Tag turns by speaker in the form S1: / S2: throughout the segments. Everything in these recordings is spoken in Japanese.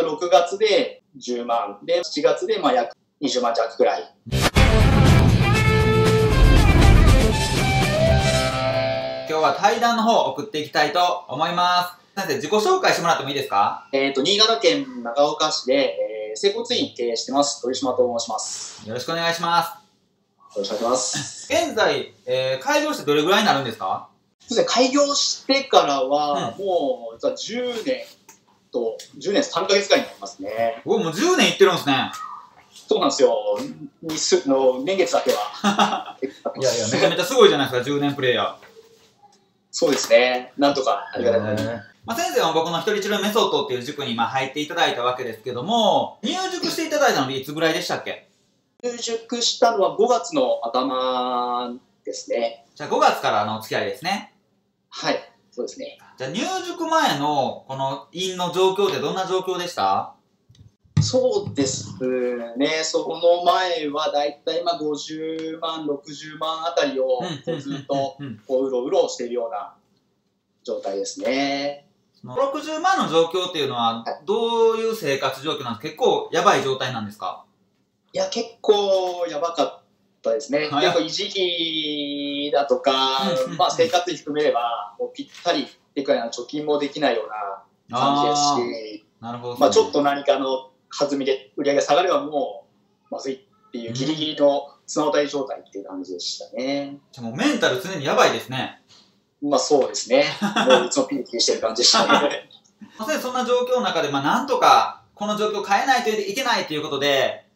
S1: た6月で10万、で、7月でまあ約20万弱くらい。
S2: 今日は対談の方を送っていきたいと思います。先生、自己紹介してもらってもいいですか？
S1: えっ、と、新潟県長岡市で、えー、整骨院経営してます、鳥島と申します。
S2: よろしくお願いします。
S1: よろしくお願いします。
S2: 現在、えー、開業してどれぐらいになるんですか？
S1: そうですね、開業してからは、
S2: う
S1: もう、実は10年と、10年3ヶ月くらいになりますね。
S2: おもう10年いってるんですね。
S1: そうなんですよ。日数の年月だけは。
S2: いやいや、めちゃめちゃすごいじゃないですか、10年プレイヤー。
S1: そうですね。なんとか、ありがたいことに。
S2: まあ、先生は僕の一人治療メソッドっていう塾にまあ入っていただいたわけですけども、入塾していただいたのでいつぐらいでしたっけ？
S1: 入塾したのは5月の頭ですね。
S2: じゃあ5月からのお付き合いですね。
S1: はい。そうですね。
S2: じゃあ入塾前のこの院の状況ってどんな状況でした？
S1: そうですね。その前はだいたいまあ50万、60万あたりをずっとこううろうろしているような状態ですね。
S2: その60万の状況っていうのはどういう生活状況なんですか？結構やばい状態なんですか？
S1: いや、結構やばかったですね。
S2: はい
S1: 結構維持費だとかまあ生活費含めれば、もうぴったりってくらいの貯金もできないような感じですし、
S2: なるほど、
S1: まあちょっと何かの弾みで売り上げが下がればもうまずいっていうギリギリの綱渡り状態っていう感じでしたね。
S2: じゃあもうメンタル常にやばいですね。
S1: まあそうですね。もういつもピリピリしてる感じでしたね。
S2: まあ先生そんな状況の中で、まあなんとかこの状況を変えないといけないということで、
S1: はい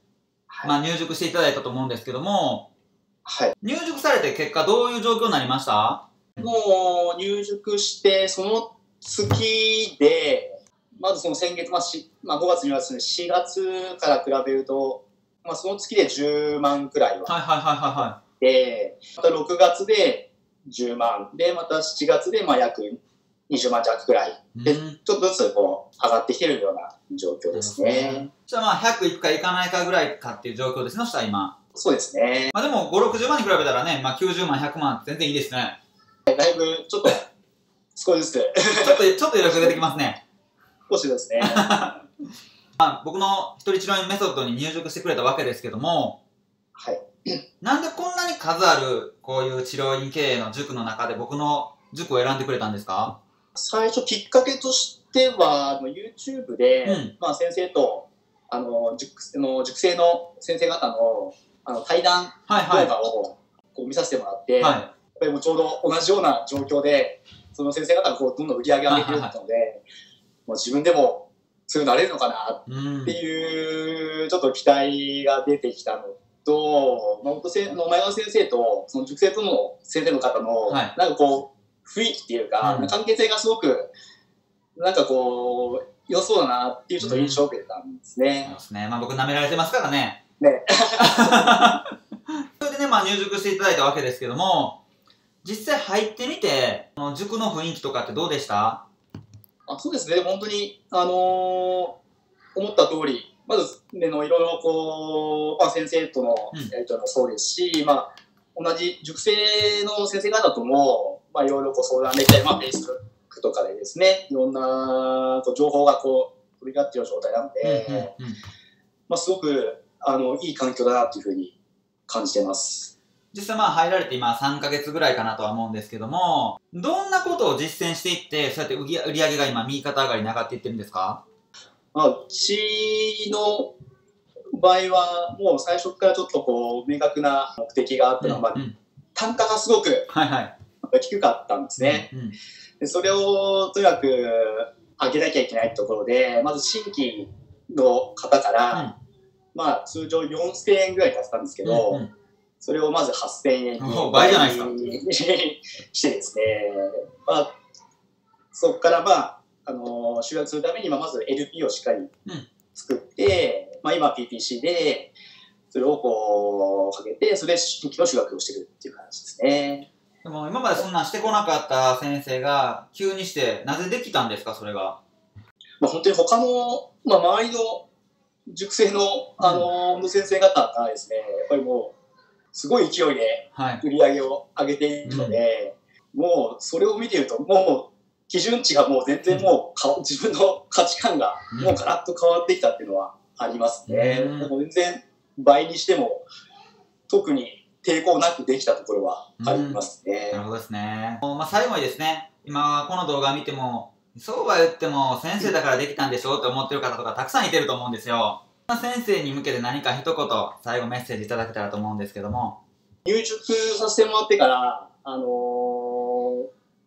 S2: まあ入塾していただいたと思うんですけども、
S1: はい。
S2: 入塾されて結果どういう状況になりました？
S1: もう入塾して、その月で、まずその先月、まあしまあ、5月にはですね、4月から比べると、まあ、その月で10万くらいは。
S2: はいはいはいはいは
S1: で、また6月で10万、で、また7月でまあ約20万弱くらい、
S2: い。
S1: ちょっとずつこう上がってきてるような状況ですね。
S2: じゃあまあ100いくかいかないかぐらいかっていう状況ですね、そしたら今。
S1: そうですね。
S2: まあでも5、60万に比べたらね、まあ90万、100万全然いいですね。
S1: だいぶちょっと少しずつ、
S2: ちょっと、ちょっと余力出てきますね。
S1: 少しですね。
S2: まあ僕の一人治療院メソッドに入塾してくれたわけですけども、
S1: はい。
S2: なんでこんなに数あるこういう治療院経営の塾の中で僕の塾を選んでくれたんですか？
S1: 最初きっかけとしては、YouTube で、
S2: うん
S1: まあ、先生とあの塾あの塾生の先生方のあの対談動
S2: はいはい。
S1: 画をこう見させてもらって、やっ
S2: は
S1: ぱりもうちょうど同じような状況で、その先生方がこうどんどん売り上げ上げてるので、もう自分でもそういうのなれるのかなって。いうちょっと期待が出てきたのと、まあ、本当前川先生とその塾生との先生の方の、
S2: はい
S1: なんかこう雰囲気っていうか、
S2: うん
S1: 関係性がすごくなんかこう良そうだなっていうちょっと印象を受けてたんです
S2: そう
S1: ね。
S2: ですね。まあ僕舐められてますからね。
S1: ね
S2: それでね、まあ入塾していただいたわけですけども、実際入ってみて、この塾の雰囲気とかってどうでした？
S1: あそうですね、本当に、あのー思った通り、まず、ね、のいろいろこう、まあ、先生との
S2: うん
S1: やり取りもそうですし、まあ、同じ塾生の先生方とも、まあ、いろいろこう相談できたり、まあ、Facebook とかでですね、いろんなこう情報がこう、飛び交っている状態なので、
S2: うんうんうん
S1: まあ、すごく、あの、いい環境だなというふうに感じてます。
S2: 実際まあ入られて今3ヶ月ぐらいかなとは思うんですけども、どんなことを実践していって、そうやって売り上げが今右肩上がりに上がっていってるんですか？
S1: まあ、うちの場合は、もう最初からちょっとこう、明確な目的があったのは、まあ
S2: うんうん
S1: 単価がすごく
S2: はいはい。
S1: 低かったんですね。
S2: うん
S1: でそれをとにかく上げなきゃいけないところで、まず新規の方から、まあ通常4000円ぐらいだったんですけど、
S2: うんうん。
S1: それをまず8000円に
S2: お倍じゃないですか。
S1: してですね、まあ、そこからまあ、あの集約するために、まあまず LP をしっかり作って、まあ今 PPC で、それをこうかけて、それで新規の集約をしてるっていう感じですね。
S2: でも今までそんなんしてこなかった先生が急にしてなぜできたんですか？それが。
S1: まあ、本当に他の、まあ、周りの塾生の、あのー先生方がですね、やっぱりもう、すごい勢いで
S2: はい。
S1: 売り上げを上げているので、もう、それを見ていると、もう、基準値がもう全然もうか、自分の価値観がもうガラッと変わってきたっていうのはありますね。
S2: うん
S1: 全然倍にしても特に抵抗なくできたところはありますね。
S2: なるほどですね。まあ、最後にですね、今この動画見ても、そうは言っても先生だからできたんでしょって思ってる方とかたくさんいてると思うんですよ。まあ先生に向けて何か一言最後メッセージいただけたらと思うんですけども。
S1: 入塾させてもらってから、あのー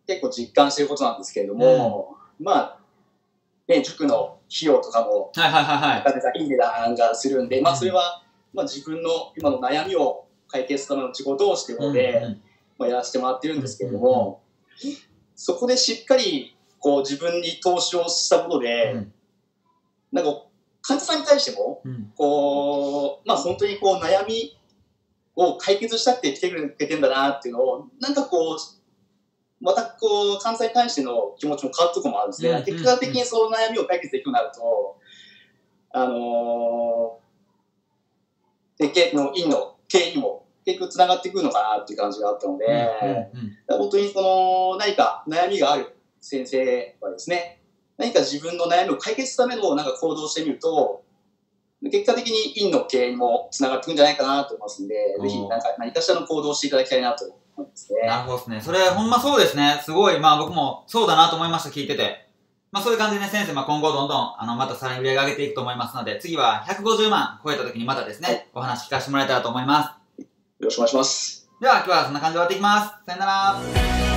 S1: 結構実感してることなんですけれども、まあ、ね、塾の費用とかも
S2: はいはいはいはい
S1: いい値段がするんで、まあそれは、まあ自分の今の悩みを解決するための仕事をしてるので、
S2: うんうん。
S1: まあ、やらせてもらってるんですけれども、そこでしっかりこう自分に投資をしたことで、
S2: うん。
S1: なんか患者さんに対しても、
S2: うん。
S1: こう、まあ本当にこう悩みを解決したくて来てくれてんだなっていうのを、なんかこう、またこう、患者さんに対しての気持ちも変わるとこもあるんですね。
S2: うんうん
S1: 結果的にその悩みを解決できるようになると、あのー、で、けの院の経営にも結局つながってくるのかなっていう感じがあったので、本当にこの何か悩みがある先生はですね、何か自分の悩みを解決するためのなんか行動をしてみると、結果的に院の経営にもつながってくるんじゃないかなと思いますんで、ぜひなんか何かしらの行動をしていただきたいなと思いますね。
S2: なるほどですね。それ、ほんまそうですね。すごい、まあ僕もそうだなと思いました、聞いてて。まあそういう感じでね、先生、まあ今後どんどん、あの、またさらに売り上げ上げていくと思いますので、次は150万超えた時にまたですね、お話聞かせてもらえたらと思います。
S1: よろしくお願いします。
S2: では今日はそんな感じで終わっていきます。さよなら。